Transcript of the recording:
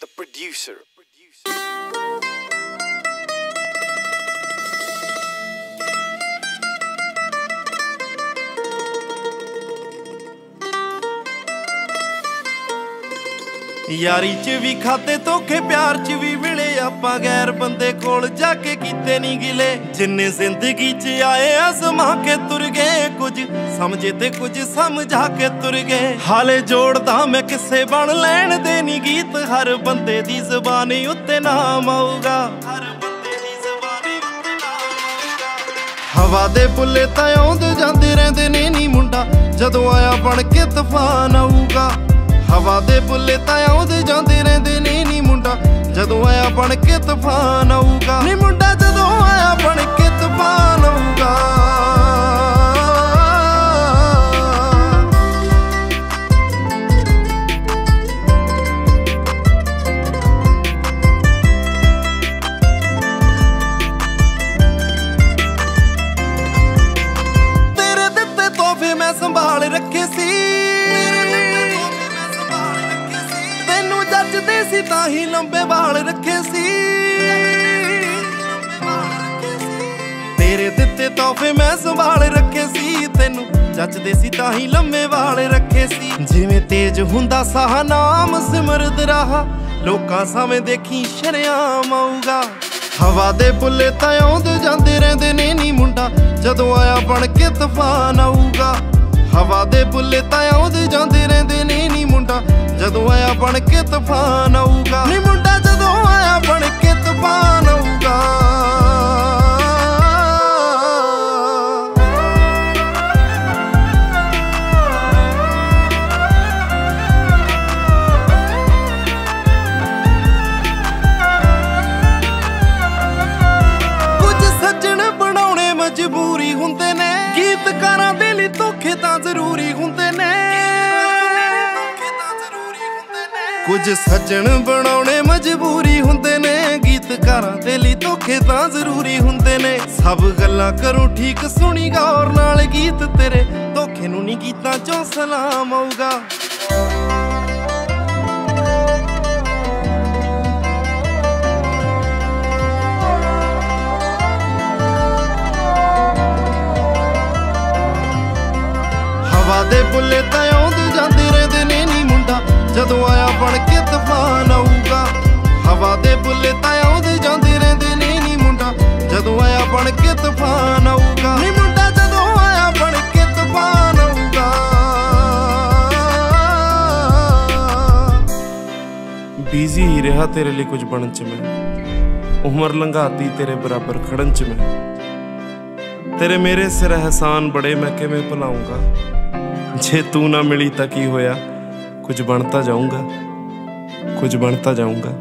the producer. ਯਾਰੀ ਚ ਵੀ ਖਾਤੇ ਧੋਖੇ, ਪਿਆਰ ਚ ਵੀ ਮਿਲੇ ਆਪਾਂ ਗੈਰ ਬੰਦੇ ਕੋਲ ਜਾ ਕੇ ਕੀਤੇ ਨਹੀਂ ਗਿਲੇ ਜਿੰਨੇ ਜ਼ਿੰਦਗੀ ਚ ਆਏ ਅਜ਼ਮਾ ਕੇ ਤੁਰ ਗਏ ਕੁਝ ਸਮਝੇ ਤੇ ਕੁਝ ਸਮਝਾ ਕੇ ਤੁਰ ਗਏ। ਹਾਲੇ ਜੋੜਦਾ ਮੈਂ ਕਿਸੇ ਬਣ ਲੈਣ ਦੇ ਨਹੀਂ ਗੀਤ। ਹਰ ਬੰਦੇ ਦੀ ਜ਼ਬਾਨ ਉੱਤੇ ਨਾਮ ਆਊਗਾ। ਹਰ ਬੰਦੇ ਦੀ ਜ਼ਬਾਨ ਉੱਤੇ ਨਾਮ ਆਊਗਾ। ਹਵਾ ਦੇ ਬੁੱਲੇ ਤਾਂ ਆਉਂਦੇ ਜਾਂਦੇ ਰਹਿੰਦੇ ਨੇ ਨੀ ਮੁੰਡਾ। ਜਦੋਂ ਆਇਆ ਬਣ ਕੇ ਤੂਫਾਨ ਆਊਗਾ। ਹਵਾ ਦੇ ਬੁੱਲੇ ਤਾਂ ਆਉਂਦੇ ਜਾਂਦੇ ਰਹਿੰਦੇ ਨੇ ਨੀ ਮੁੰਡਾ। ਜਦੋਂ ਆਇਆ ਬਣ ਕੇ ਤੂਫਾਨ ਆਊਗਾ। ਨੀ ਸੀ ਤਾਂ ਹੀ ਲੰਬੇ ਵਾਲ ਰੱਖੇ ਸੀ। ਤੇਰੇ ਦਿੱਤੇ ਤੋਹਫੇ ਮੈਂ ਸੰਭਾਲ ਰੱਖੇ ਸੀ। ਤੈਨੂੰ ਜੱਜਦੇ ਸੀ ਤਾਂ ਹੀ ਲੰਮੇ ਵਾਲ ਰੱਖੇ ਸੀ। ਜਿਵੇਂ ਤੇਜ ਹੁੰਦਾ ਸਾਹ, ਨਾਮ ਸਿਮਰਦ ਰਹਾ। ਲੋਕਾਂ ਸਾਵੇਂ ਦੇਖੀ ਸ਼ਰਿਆਮ ਆਊਗਾ। ਹਵਾ ਦੇ ਬੁੱਲੇ ਤਾਂ ਆਉਂਦੇ ਜਾਂਦੇ ਰਹਿੰਦੇ ਨੇ ਨੀ ਮੁੰਡਾ। ਜਦੋਂ ਆਇਆ ਬਣ ਕੇ ਤੂਫਾਨ ਆਊਗਾ। ਹਵਾ ਦੇ ਬੁੱਲੇ ਤਾਂ ਆਉਂਦੇ ਜਾਂਦੇ ਰਹਿੰਦੇ ਨੇ ਜਦੋਂ ਆਇਆ ਬਣ ਕੇ ਤੂਫਾਨ ਆਊਗਾ। ਨੀ ਮੁੰਡਾ ਜਦੋਂ ਆਇਆ ਬਣ ਕੇ ਤੂਫਾਨ ਆਊਗਾ। ਕੁਝ ਸੱਜਣ ਬਣਾਉਣੇ ਮਜਬੂਰੀ ਹੁੰਦੇ ਨੇ। ਗੀਤਕਾਰਾਂ ਦੇ ਲਈ ਧੋਖੇ ਤਾਂ ਜ਼ਰੂਰੀ ਕੁਝ ਸੱਜਣ ਬਣਾਉਣੇ ਮਜਬੂਰੀ ਹੁੰਦੇ ਨੇ। ਗੀਤਕਾਰਾਂ ਦੇ ਲਈ ਧੋਖੇ ਤਾਂ ਜ਼ਰੂਰੀ ਹੁੰਦੇ ਨੇ। ਸਭ ਗੱਲਾਂ ਕਰੋ ਠੀਕ ਸੁਣੀ ਗੌਰ ਨਾਲ ਗੀਤ ਤੇਰੇ। ਧੋਖੇ ਨੂੰ ਨਹੀਂ ਗੀਤਾਂ ਚੋਂ ਸਲਾਮ ਆਊਗਾ। ਹਵਾ ਦੇ ਬੁੱਲੇ ਤਾਂ ਬੀਜ਼ੀ ਹੀ ਰਿਹਾ ਤੇਰੇ ਲਈ ਕੁਝ ਬਣਨ ਚ ਮੈਂ। ਉਮਰ ਲੰਘਾਤੀ ਤੇਰੇ ਬਰਾਬਰ ਖੜਨ ਚ ਮੈਂ। ਤੇਰੇ ਮੇਰੇ ਸਿਰ ਅਹਿਸਾਨ ਬੜੇ ਮੈਂ ਕਿਵੇਂ ਭੁਲਾਉਂਗਾ? ਜੇ ਤੂੰ ਨਾ ਮਿਲੀ ਤਾਂ ਕੀ ਹੋਇਆ? ਕੁਝ ਬਣਤਾ ਜਾਊਂਗਾ? ਕੁਝ ਬਣਤਾ ਜਾਊਂਗਾ?